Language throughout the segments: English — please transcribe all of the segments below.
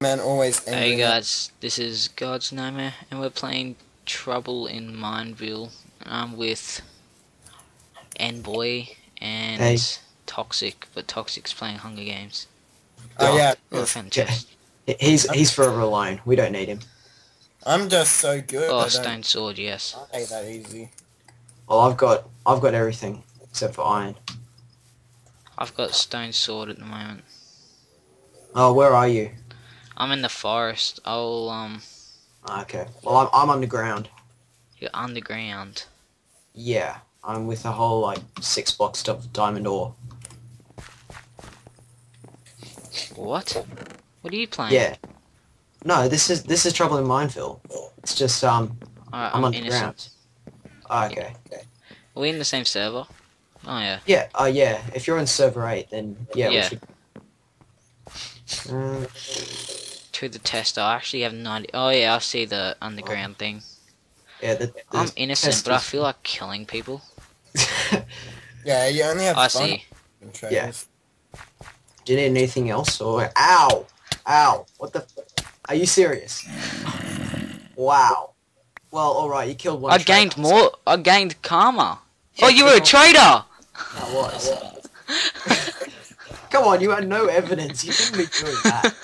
man always angry. Hey guys, this is God's Nightmare, and we're playing Trouble in Mineville. I'm with Envoy and Hey. Toxic, but Toxic's playing Hunger Games. Oh yeah, Oh, fantastic. He's he's forever alone. We don't need him. I'm just so good. Oh, I Stone Sword, yes. take that easy. Well, I've got I've got everything except for iron. I've got Stone Sword at the moment. Oh, where are you? I'm in the forest. I'll, um, Okay. Well, I'm I'm underground. you're underground. Yeah, I'm with a whole like six blocks of diamond ore. What? What are you playing? Yeah. No, this is this is trouble in Mineville. It's just um. Alright, I'm I'm, underground. innocent. ah, Okay. Are we in the same server? Oh yeah. Yeah. Uh, yeah. If you're on server eight, then yeah. Yeah. We should... Uh, To the tester, I actually have 90. Oh yeah, I see the underground oh. thing. yeah. The, the I'm innocent, but I feel like killing people. Yeah, you only have I fun see. in trailers. Do you need anything else or? Ow! Ow! What the? Are you serious? Wow. Well, all right. You killed one. I traitor. gained more. I gained karma. Yeah, oh, you were a because traitor. I was. Come on, you had no evidence. You shouldn't be doing that.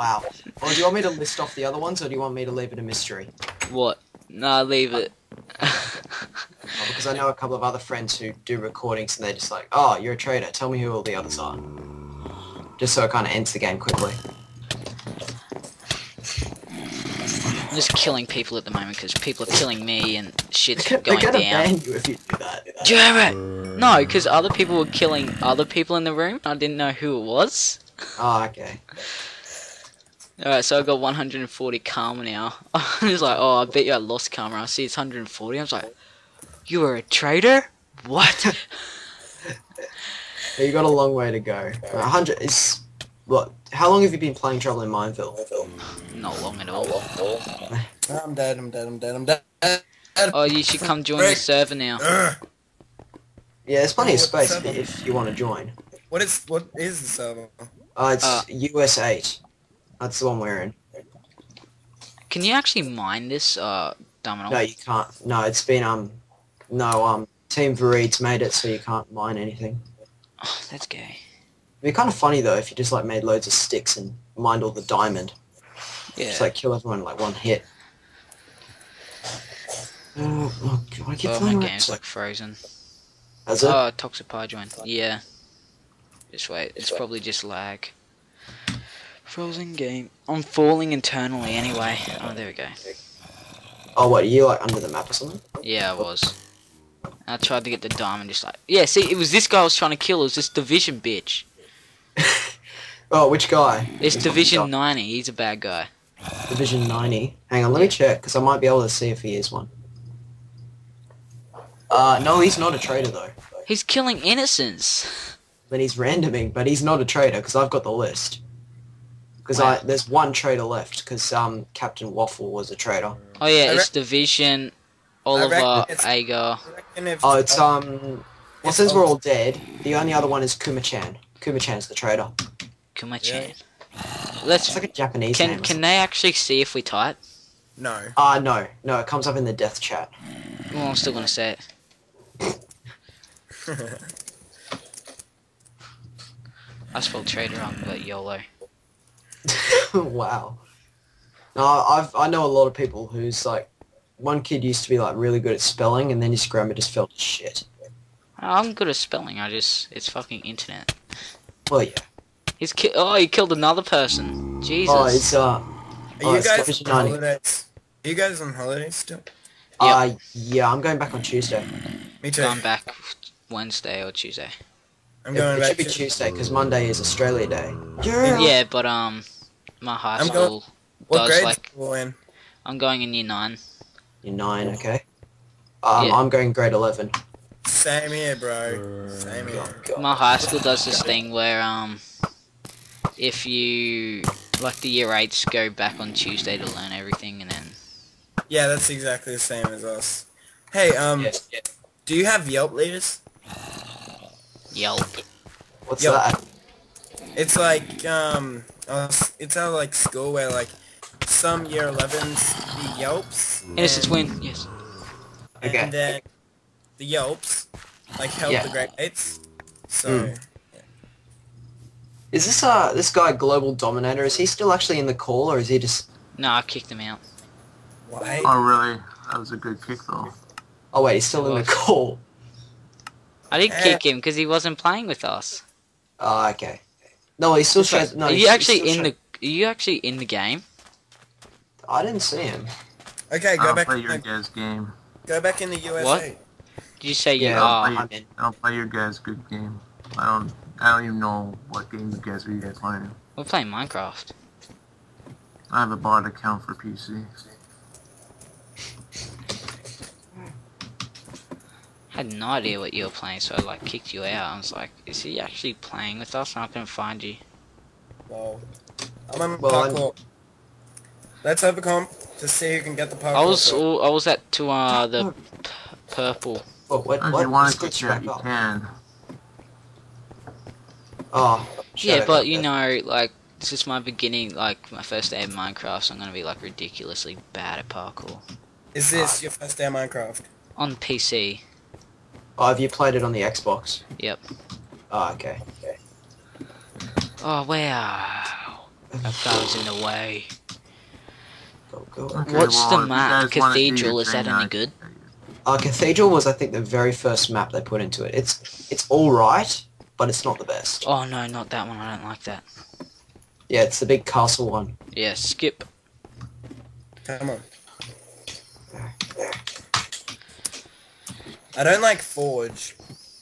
Wow. Well, do you want me to list off the other ones, or do you want me to leave it a mystery? what? No, leave it. Well, because I know a couple of other friends who do recordings, and they're just like, "Oh, you're a traitor. Tell me who all the others are." Just so it kind of ends the game quickly. I'm just killing people at the moment because people are killing me and shit's They're going gonna down. ban you if you do that. Damn it! No, because other people were killing other people in the room. I didn't know who it was. Oh, okay. Alright, so I got 140 karma now. I was like, oh, I bet you I lost karma. I see it's 140. I was like, you were a traitor? What? You got a long way to go. Hundred is what? How long have you been playing Trouble in Mineville? Not long at all. I'm dead. I'm dead. I'm dead. I'm dead. Oh, you should come join the server now. Yeah, there's plenty of space if you want to join. What is what is the server? Uh, it's Uh. US eight. That's the one we're in. Can you actually mine this, uh, Domino? No, you can't. No, it's been um, no um, Team Vareed's made it so you can't mine anything. Oh, that's gay. It'd be kind of funny though if you just like made loads of sticks and mined all the diamond. Yeah. Just like kill everyone in like one hit. Oh, oh god, I keep oh, my game's like frozen. Has it? Oh, Toxic Pie joined. Yeah. Just wait. It's probably just lag. Frozen game. I'm falling internally anyway. Oh, there we go. oh, what? Are you like under the map or something? Yeah, I was. I tried to get the diamond, just like yeah. See, it was this guy I was trying to kill. It was this division bitch. Oh, which guy? It's division ninety. He's a bad guy. Division 90. Hang on, let me check, because I might be able to see if he is one. Uh, no, he's not a traitor, though. He's killing innocents. Then he's randoming, but he's not a traitor, because I've got the list. Because Wow. I there's one traitor left, because um, Captain Waffle was a traitor. Oh yeah, it's division. Oliver, reckon it's- Agar. I Oh, it's, um... Well, since we're all dead, the only other one is Kuma-chan. Kuma-chan's the traitor. Kuma-chan. It's Let's. It's like a Japanese Can name. or can they actually see if we type? no. something. Ah, no. No, it comes up in the death chat. Well, I'm still gonna say it. I spelled trader wrong, but YOLO. wow. No, I've I know a lot of people who's like, one kid used to be like really good at spelling, and then his grammar just fell to shit. I'm good at spelling. I just it's fucking internet. Well, yeah. He's ki- oh he killed another person. Jesus. Oh, it's uh, Are Oh, you guys on 90. holidays? Are you guys on holidays still? uh, yeah. I'm going back on Tuesday. Me too. Going back Wednesday or Tuesday. I'm It, going it back should be Tuesday because Monday is Australia Day. Yeah. Yeah, but um, my high I'm school What does grade like school in? I'm going in year nine. You're nine, okay. Um, Yeah. I'm going grade eleven. Same here, bro. Same here. My high school does this thing where um, if you like the year eights go back on Tuesday to learn everything, and then Yeah, that's exactly the same as us. Hey, um, do you have Yelp leaders? Yelp. What's Yo. that? It's like um uh, s- it's at like school where like some year 11s the Yelps. Innocence and- win. Yes. Okay. And then the Yelps like help Yeah. the grade eights. So Mm. Is this uh this guy Global Dominator? Is he still actually in the call, or is he just? No, I kicked him out. why? Oh, really? That was a good kick, though. Oh wait, he's still in the call. I didn't Eh. kick him because he wasn't playing with us. Oh, okay. No, he still It's shows. No, are you he's actually still in show- the? Are you actually in the game? I didn't see him. Okay, go don't back. play in your the, guys' game. go back in the USA. What? Did you say you Yeah, are? play- I'll. I don't play your guys' good game. I don't. I don't even know what game you guys are you guys playing. We're playing Minecraft. I have a bot account for PC. Had no idea what you were playing, so I like kicked you out. I was like, is he actually playing with us? And I couldn't find you. Whoa. I'm on Well, I'm- parkour. Let's have a comp to see who can get the parkour. I was first. all, I was at to uh the p- purple. What? What? If what? you want to Switch out, back you can. Oh. Yeah, it but you know, like this is my beginning, like my first day of Minecraft. So I'm gonna be like ridiculously bad at parkour Is this your first day of Minecraft? on PC. Oh, have you played it on the Xbox? Yep. Oh, okay. Oh wow, that goes in the way. Go, go. Okay, What's well, the map? guys wanna do your Cathedral, is that any good? Uh, Cathedral was, I think, the very first map they put into it. It's it's all right, but it's not the best. Oh no, not that one. I don't like that. Yeah, it's the big castle one. Yeah, skip. Come on. I don't like Forge.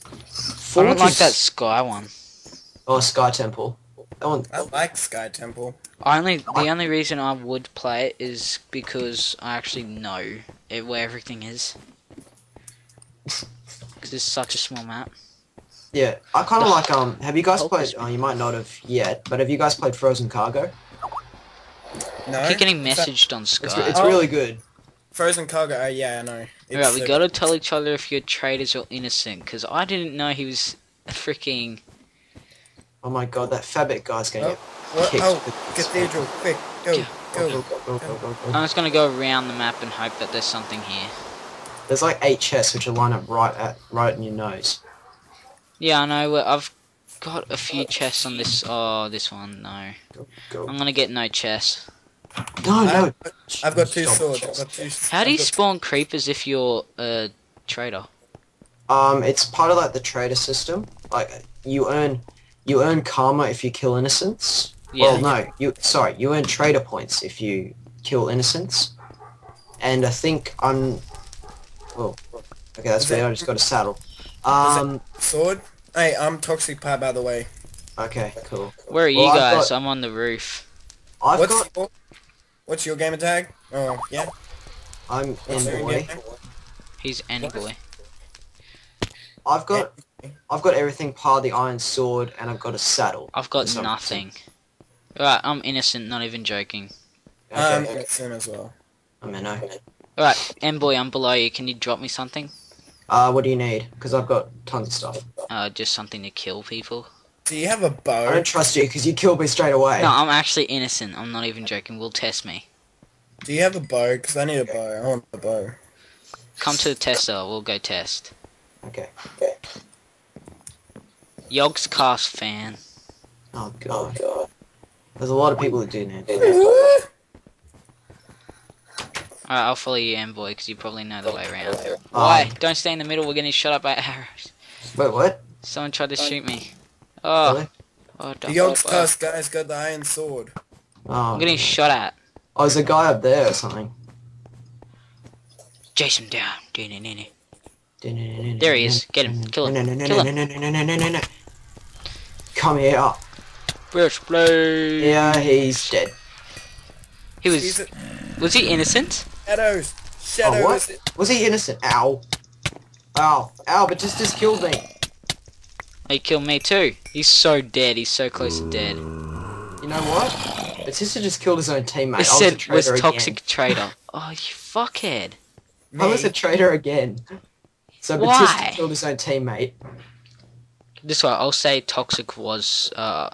I don't like is- that sky one. Oh, Sky Temple. That one. I like Sky Temple. I only the only reason I would play it is because I actually know it, where everything is. Because it's such a small map. Yeah, I kind of like. Um, have you guys Help played? Oh, you might not have yet, but have you guys played Frozen Cargo? No. I keep getting What's that? messaged on It's, Sky. it's Oh. really good. Frozen Cargo. Oh, uh, yeah, I know. It's Alright, we the- gotta tell each other if you're traitors or innocent, because I didn't know he was a freaking. Oh my god, that Fabit guy's gonna oh, get What? kicked. Oh, with- Cathedral! Quick, go, Yeah. Go, oh, go. go, go, go, go, go, I'm just gonna go around the map and hope that there's something here. There's like eight chests which are lined up right at right in your nose. Yeah, I know. but I've got a few chests on this. Oh, this one. No. Go, go. I'm gonna get no chests. No, no. I've got two Stop. swords. I've got two. How do you I've spawn creepers if you're a trader? Um, it's part of like the trader system. Like you earn, you earn karma if you kill innocents. Yeah. Well, no, you sorry, you earn trader points if you kill innocents. And I think I'm. Well, okay, that's Is weird. it- I just got a saddle. Um. sword? Hey, I'm Toxic Pie, by the way. Okay. Cool. Where are you Well, guys? got- I'm on the roof. I've what's got. Your, what's your gamer tag? Oh, yeah. I'm What's your envoy. gamer tag? He's Envoy. I've got. I've got everything part of the iron sword, and I've got a saddle. I've got So- nothing. Right, I'm innocent, not even joking. Okay. Um, innocent as well. I'm in. no. Alright, Envoy, I'm below you. Can you drop me something? Uh, what do you need? Because I've got tons of stuff. Uh, just something to kill people. Do you have a bow? I don't trust you because you killed me straight away. No, I'm actually innocent. I'm not even joking. Will test me. Do you have a bow? Because I need a bow. I want a bow. Come to the tester. We'll go test. Okay. Yogscast fan. Oh god. There's a lot of people that do that. Alright, I'll follow you, Envoy, because you probably know the way around. Um, Why? Don't stay in the middle. We're getting shot up by arrows. Wait, what? Someone tried to shoot me. Oh, Really? oh The the Yogg's guy's got the iron sword. Oh. I'm getting shot at. oh, there's a guy up there or something. Chase him down. There There he is. Get him. Kill him. No, no, no, Kill him. no, no, no, no, no, no, no. Come here. Oh, Burst blade. yeah, he's dead. He was. A- Was he innocent? Shadows. Oh, what? Was he innocent? Ow. Ow. Ow, but just just killed me. He killed me too. He's so dead. He's so close to dead. You know what? Batista just killed his own teammate. It I was said was traitor toxic traitor. Oh, you fuckhead. Again. I was a Me. traitor again. So Why? Batista killed his own teammate. This way, I'll say toxic was uh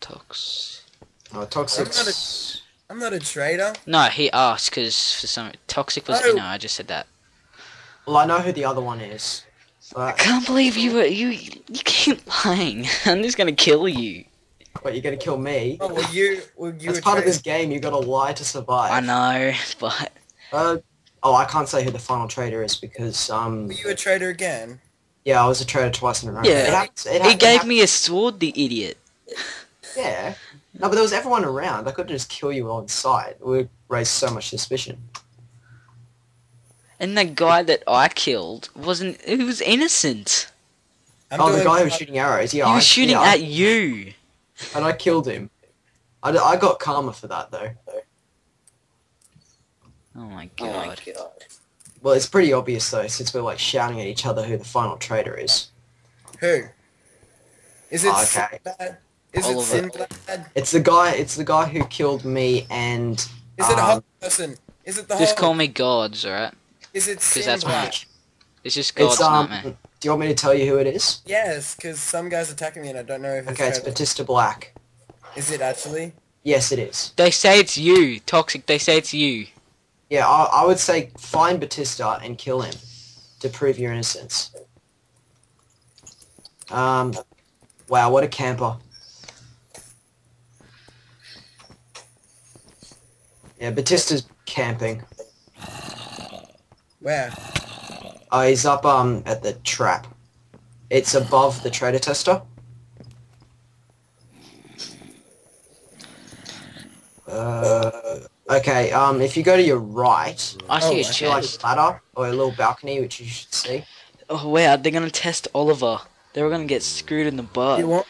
tox. Oh, toxic. I'm not I'm not a traitor. No, he asked because for some toxic was. Oh. No, I just said that. Well, I know who the other one is. I can't believe you were you. You keep lying. I'm just gonna kill you. but you're gonna kill me. Oh, well, you, well, you As part of this game, you've gotta lie to survive. I know, but Uh, oh, I can't say who the final traitor is because um, Were you a traitor again? yeah, I was a traitor twice in a row. Yeah. It happens- it he gave me a sword, the idiot. Yeah. No, but there was everyone around. I could just kill you on sight. It would raise so much suspicion. And the guy that I killed wasn't. He was innocent. I'm oh, the guy who was shooting arrows. Yeah, he I, was shooting yeah, I- at you. and I killed him. I, I got karma for that though. Oh my god. Well, it's pretty obvious though, since we're like shouting at each other who the final traitor is. Who? Is it Oh, okay. Sinbad? Is Oliver. it Sinbad? It's the guy. It's the guy who killed me and. Is it a um, whole person? Is it the Just whole? call me gods, alright? Is it 'cause that's Sinbad? my- It's just gods, It's um. not me. Do you want me to tell you who it is? Yes, because some guy's attacking me and I don't know if it's. Okay, it's traitor. Batista Black. Is it actually? Yes, it is. They say it's you, toxic. They say it's you. Yeah, I, I would say find Batista and kill him to prove your innocence. Um, wow, what a camper. Yeah, Batista's camping. Where? Oh, he's up um at the trap. It's above the trader tester. Uh, okay. Um, if you go to your right, I Oh, see a I see like chest. a ladder or a little balcony, which you should see. Oh wow, they're gonna test Oliver. They were gonna get screwed in the butt. You want?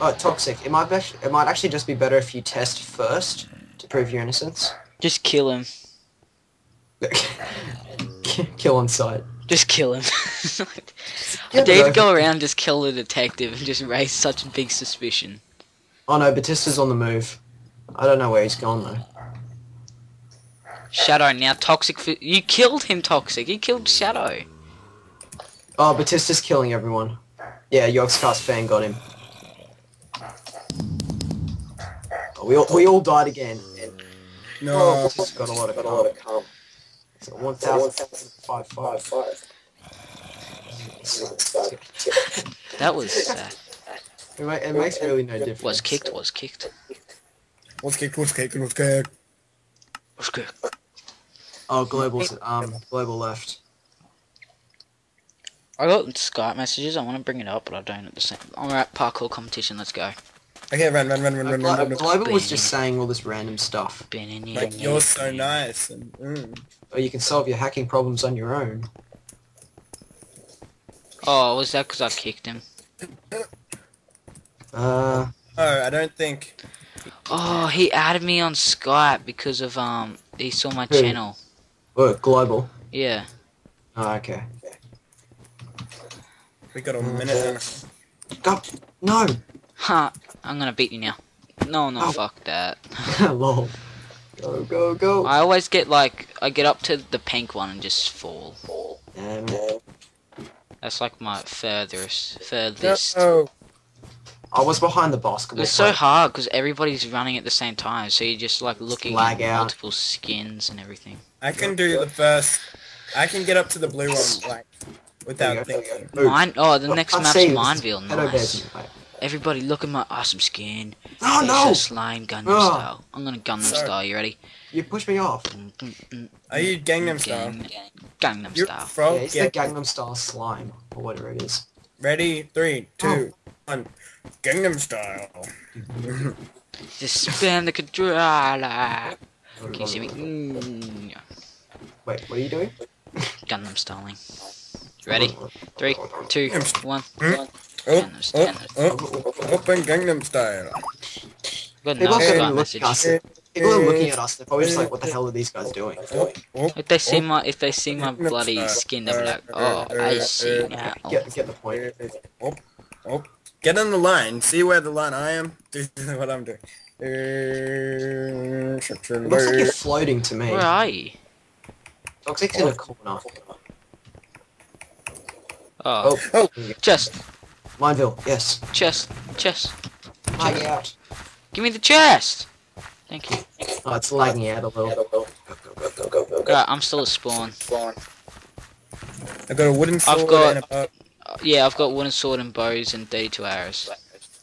Oh, toxic. It might be, it might actually just be better if you test first to prove your innocence. Just kill him. Kill on sight. Just kill him. I Yeah, dare to go around just kill the detective and just raise such big suspicion. Oh no, Batista's on the move. I don't know where he's gone though. Shadow now toxic. For- you killed him, toxic. You killed Shadow. Oh, Batista's killing everyone. Yeah, Yogscast fan got him. Oh, we all, we all died again. No. Oh, Batista's got a lot of got a lot of calm. So 1,055. That was uh, It, ma- it makes really no difference. was kicked. Was kicked. What's kicked? What's kicked? What's kicked? Was kicked. Oh, global's um global left. I got Skype messages. I want to bring it up, but I don't at the same. Alright, parkour competition. Let's go. Okay, run, run, run, run, run, run, run. run. global was just saying all this random stuff. Like you're so nice and. Mm. Or you can solve your hacking problems on your own. Oh, was that because I kicked him? Uh, Oh, I don't think. Oh, he added me on Skype because of um. He saw my Who? channel. oh, global. Yeah. Oh, okay. We got a minute and Go. No. Ha! I'm gonna beat you now. No, no, Oh. fuck that. Lol. Go, go, go. I always get like I get up to the pink one and just fall. Um, That's like my furthest, furthest. No. I was behind the basketball. It's so court. hard because everybody's running at the same time, so you're just like looking lag at out. multiple skins and everything. I can do the first. I can get up to the blue one like without you thinking. Mine. Oh, the next map's see. Mineville. Nice. In the way. Everybody, look at my awesome skin. Oh It's no! a slime Gundam Ugh. style. I'm gonna Gundam Sorry. style. You ready? You pushed me off. Are you Gangnam style? Gang- Gangnam You style. Yeah, frog. it's Yeah. the Gangnam Style slime or whatever it is. Ready? Three, two, Oh. one. Gangnam style. Just spam the controller. Can you see me? Mm. Wait, what are you doing? Gundam styling. You ready? Three, two, one. Hmm? Oh, Gangnam oh, style. Oh, oh, open Gangnam style. Got People no are Hey, Skype looking message. at us. People are looking at us. They're probably just like, "What the hell are these guys oh, doing?" Oh, oh, If they see oh. my if they see my bloody skin, they'll be like, "Oh, I see uh, uh, uh, now." Get get the point. Oh, oh. Get on the line. See where the line I am. Do what I'm doing. Uh, It looks like you're floating to me. Where are you? Toxic's in a corner. Oh, Oh, chest, Mineville. Yes. chest, chest. Hide out. Give me the chest! Thank you. Oh, it's lagging out a little. Go, go, go, go, go, go, go. Right, I'm still at spawn. Spawn. I've got a wooden sword got- and a bow. Uh, yeah, I've got wooden sword and bows and 32 arrows.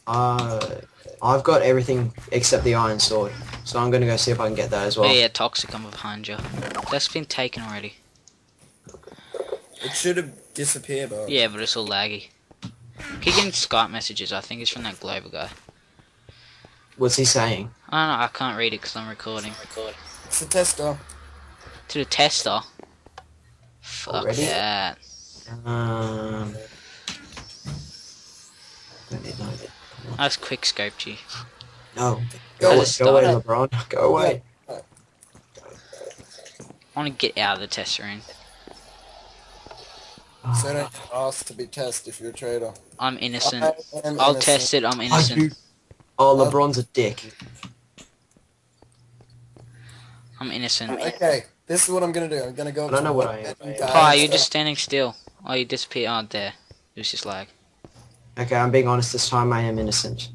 Uh, I've got everything except the iron sword. So I'm gonna go see if I can get that as well. yeah, yeah, toxic, I'm behind you. That's been taken already. It should have disappeared, but Yeah, but it's all laggy. Keep getting Skype messages, I think it's from that Glover guy. What's he saying? I don't know, I can't read it because I'm recording. it's a tester. To the tester. Fuck Already? that. Um. don't need that. I was quick scoped you. No. Go Go, away. go away, LeBron. Go away. I want to get out of the test room. So don't ask to be tested if you're a trader. I'm innocent. I am I'll innocent. test it, I'm innocent. Oh, LeBron's a dick. I'm innocent. Okay, this is what I'm gonna do. I'm gonna go. I don't know what one I am. Pi, you're just standing still. Oh, you disappeared. Oh, there. It was just lag. Okay, I'm being honest. This time I am innocent.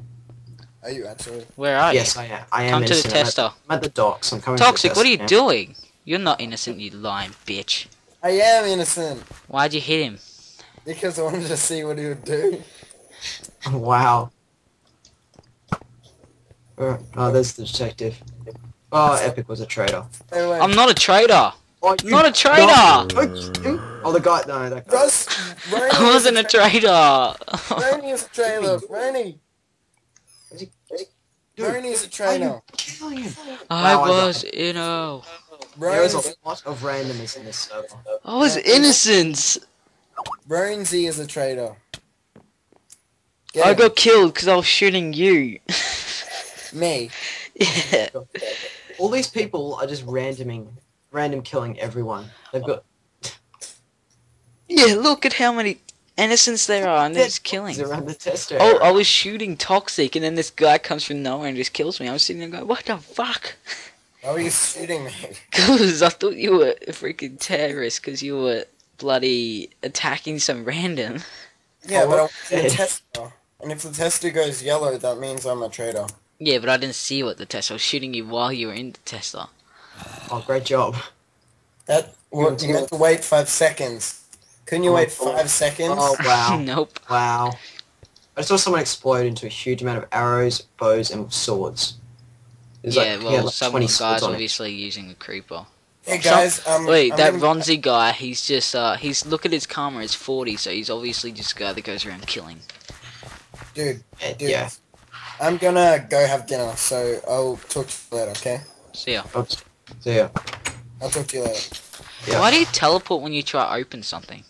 Are you actually? Where are you? yes, I am. I am you? Come to the innocent. I'm at- tester. I'm at the docks. I'm coming. Toxic, to the what are you tester doing? You're not innocent, you lying bitch. I am innocent Why'd you hit him? Because I wanted to see what he would do. Wow. Uh, Oh, there's the detective. Oh, Epic was a traitor. Hey. I'm not a traitor. Oh, you Not a traitor. traitor! Oh, the guy. No, that guy. Russ, I wasn't a traitor. Rony is a traitor. Rony. Dude, Rony is a are trainer. you killing him? I Wow, I was inno. There is a lot of randomness in this server. I was innocent. Rony is a traitor. Get I him. got killed because I was shooting you. me. yeah. All these people are just randoming, random killing everyone. They've got Yeah, look at how many innocents there are, and they're just killing. around the test area. Oh, I was shooting toxic, and then this guy comes from nowhere and just kills me. I was sitting there going, "What the fuck?" Why were you shooting me? Because I thought you were a freaking terrorist because you were bloody attacking some random. Yeah, Oh, but I what? a tester. And if the tester goes yellow, that means I'm a traitor. Yeah, but I didn't see you at the test. I was shooting you while you were in the Tesla. Oh, great job. That well, you meant to wait five seconds. Couldn't you Oh, wait oh. five seconds? Oh wow, nope. wow. I saw someone explode into a huge amount of arrows, bows, and swords. There's yeah, like, well, had like some of the guys on it. obviously using a creeper. Hey guys, um, Wait, I'm that gonna- Ronzi guy, he's just, uh, he's, look at his karma, it's 40, so he's obviously just a guy that goes around killing. dude, Yeah, dude, yeah. I'm gonna go have dinner, so I'll talk to you later. Okay? See ya. Oops. So yeah. I'll talk to you later. Yeah. Why do you teleport when you try to open something?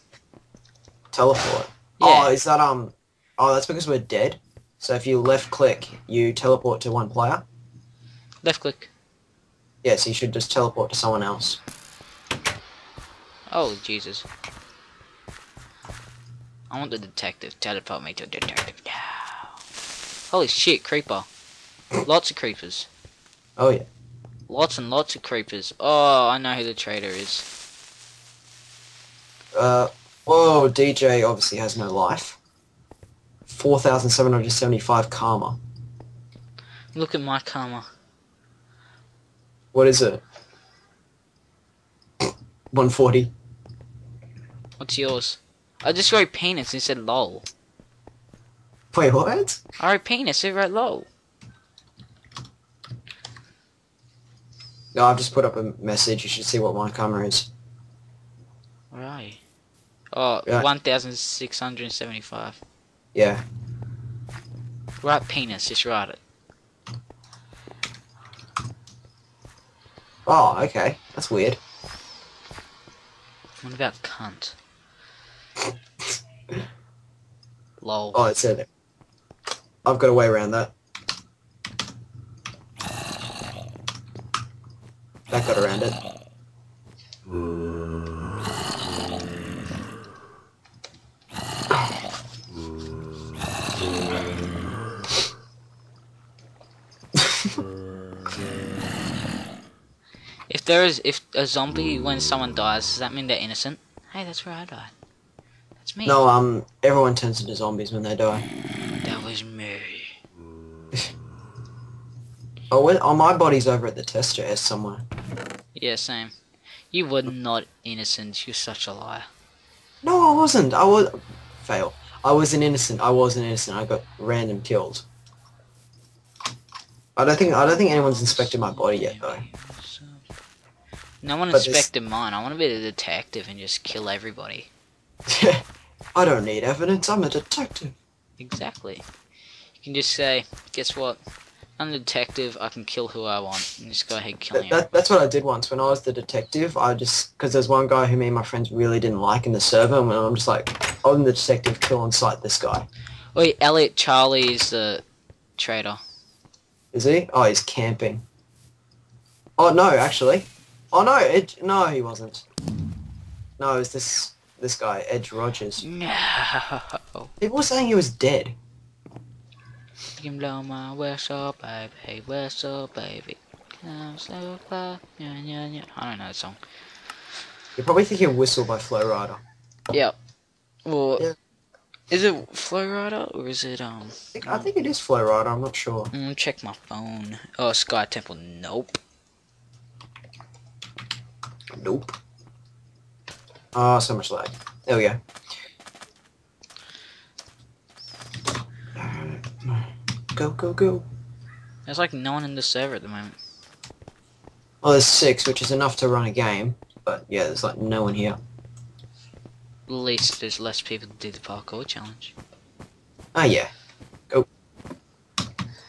Teleport. Yeah. Oh, is that um? Oh, that's because we're dead. So if you left click, you teleport to one player. Left click. So you should just teleport to someone else. Oh, Jesus. I want the detective. Teleport me to a detective now. Holy shit, creeper. Lots of creepers. Oh yeah. Lots and lots of creepers. Oh, I know who the traitor is. Uh, whoa, DJ obviously has no life. 4,775 karma. Look at my karma. What is it? 140. What's yours? I just wrote penis and said lol. Wait, what? I wrote penis, it wrote lol. No, I've just put up a message. You should see what my camera is. Where are you? Oh, Yeah. 1,675. Yeah. Write penis, just write it. Oh, okay. That's weird. What about cunt? Lol. Oh, it said it. I've got a way around that. That got around it. Mm. There is, if a zombie, when someone dies, does that mean they're innocent? Hey, that's where I died. That's me. No, um, everyone turns into zombies when they die. That was me. Oh, well, oh, my body's over at the tester S somewhere. Yeah, same. You were not innocent. You're such a liar. No, I wasn't. I was fail. I wasn't innocent. I wasn't innocent. I got random killed. I don't think I don't think anyone's inspected my body yet though. No one But this- mine. I want to be the detective and just kill everybody. I don't need evidence. I'm a detective. Exactly. You can just say, guess what? I'm the detective. I can kill who I want. And just go ahead killing That, him. that, that's what I did once when I was the detective. I just because there's one guy who me and my friends really didn't like in the server, and I'm just like, I'm the detective. Kill on sight this guy. Wait, Elliot Charlie is the traitor. Is he? Oh, he's camping. Oh no, actually. Oh no, Ed, no, he wasn't. No, it was this this guy, Edge Rogers. No. People were saying he was dead. You can blow my whistle, baby, whistle, baby. I'm so far. Yeah, yeah, yeah. I don't know the song. You're probably thinking Whistle by Flo Rida. Yep. Well, Yeah. is it Flo Rida or is it um? I think, I think it is Flo Rida, I'm not sure. I'm check my phone. Oh, Sky Temple. Nope. Nope. Oh, so much lag. There we go. Go, go, go. There's like no one in the server at the moment. Well, there's six, which is enough to run a game. But yeah, there's like no one here. At least there's less people to do the parkour challenge. Ah, yeah. Go.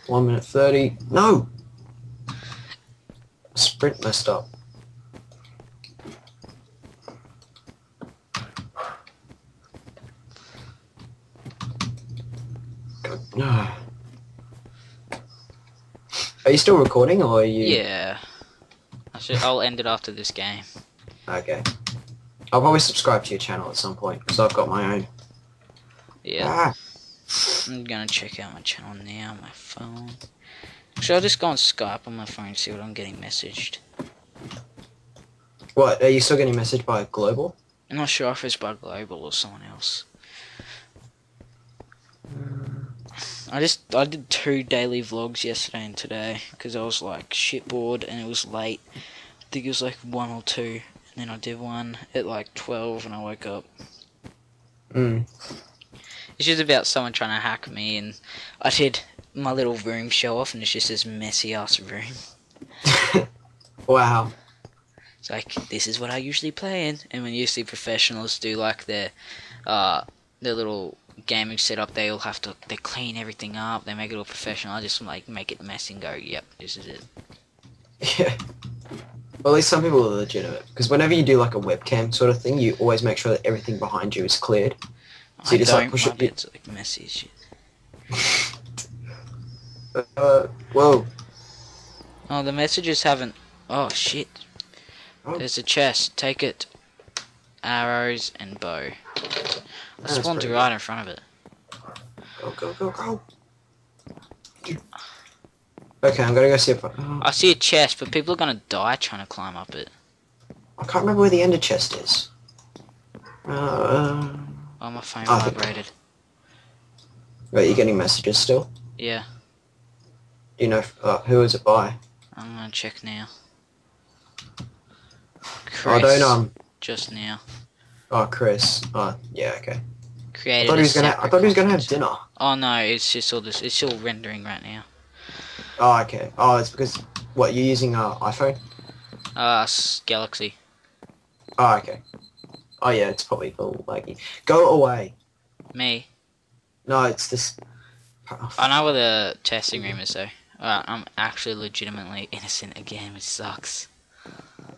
One minute thirty. No! Sprint messed up. Go. No. Are you still recording or are you? Yeah. I should, I'll end it after this game. Okay. I'll probably subscribe to your channel at some point because I've got my own. Yeah. Ah. I'm gonna check out my channel now on my phone. Actually, I'll just go on Skype on my phone and see what I'm getting messaged. What? Are you still getting messaged by Global? I'm not sure if it's by Global or someone else. I just I did two daily vlogs yesterday and today because I was like shit bored and it was late. I think it was like one or two, and then I did one at like twelve and I woke up. Mm. It's just about someone trying to hack me, and I did my little room show off, and it's just this messy ass room. Wow. It's like this is what I usually play in, and when usually professionals do like their, uh, their little gaming setup, they all have to they clean everything up, they make it all professional. I just like make it messy and go, yep, this is it. Yeah. Well, at least some people are legitimate. Because whenever you do like a webcam sort of thing, you always make sure that everything behind you is cleared. So I you just, like, push it- bed's like messy as shit. Uh, whoa. Oh, the messages haven't. Oh shit. Oh. There's a chest. Take it. Arrows and bow. I spawned pretty right in front of it. Go, go, go, go. Okay, I'm gonna go see if I... oh, I see a chest, but people are gonna die trying to climb up it. I can't remember where the ender chest is. Uh, Oh, my phone vibrated. wait, you're getting messages still? Yeah, Do you know uh, who is it by? I'm gonna check now. Oh, I don't um. just now. Oh, Chris. Oh, yeah, okay. I thought he was gonna. I thought he was gonna have dinner. Oh no, it's just all this. It's still rendering right now. Oh, okay. Oh, it's because what you're using a uh, iPhone. Uh, Galaxy. Oh, okay. Oh yeah, it's probably a little laggy. Go away. Me. No, it's this. I know where the testing room is though. Uh, I'm actually legitimately innocent again, which sucks.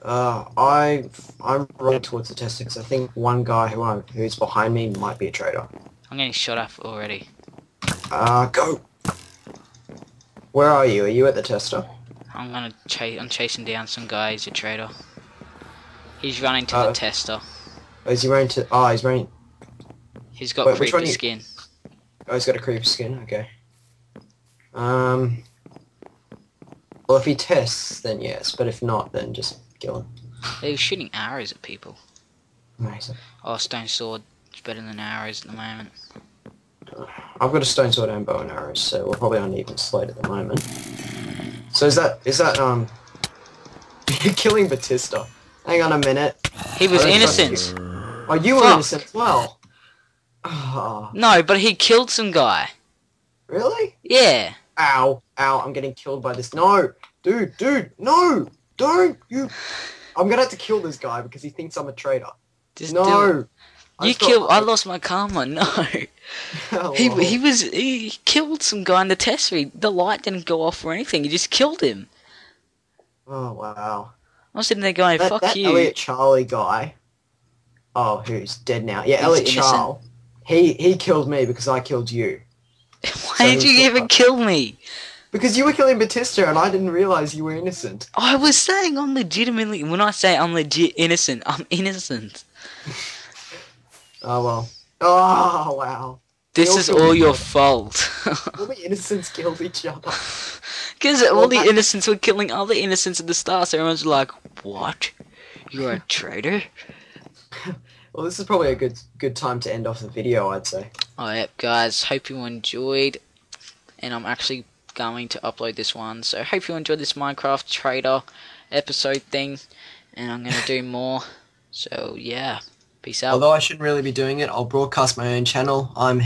Uh, I I'm running towards the tester because I think one guy who I, who's behind me might be a traitor. I'm getting shot up already. Uh, go. Where are you? Are you at the tester? I'm gonna chase. I'm chasing down some guy. He's a traitor. He's running to Uh, the tester. Oh, is he wearing to? Oh, he's wearing. He's got wait, creepy skin. Oh, he's got a creeper skin. Okay. Um. Well, if he tests, then yes. But if not, then just kill him. They're shooting arrows at people. Nice. Oh, stone sword. It's better than arrows at the moment. I've got a stone sword and bow and arrows, so we're probably on even slate at the moment. So is that is that um you're killing Batista? Hang on a minute. He was don't innocent. Oh, you were innocent as well. Ah, No, but he killed some guy. really? Yeah. Ow, ow! I'm getting killed by this. No, dude, dude, no, don't you! I'm gonna have to kill this guy because he thinks I'm a traitor. Just no. You killed. I lost my karma. No. He Oh, he was he killed some guy in the test read. The light didn't go off or anything. He just killed him. Oh wow. I was sitting there going, That, "Fuck that you." Elliot Charlie guy. Oh, who's dead now? Yeah, He's Elliot. Charles. He he killed me because I killed you. Why did you even kill me? Because you were killing Batista and I didn't realize you were innocent. I was saying I'm legitimately. When I say I'm legit innocent, I'm innocent. Oh well. Oh wow. This is all your fault. All the innocents killed each other. Because all the innocents were killing other innocents at the start, so everyone's like, "What? You're a traitor?" Well, this is probably a good good time to end off the video, I'd say. Alright, guys. Hope you enjoyed, and I'm actually going to upload this one. So hope you enjoyed this Minecraft trader episode thing, and I'm gonna do more. So yeah, peace out. Although I shouldn't really be doing it, I'll broadcast my own channel. I'm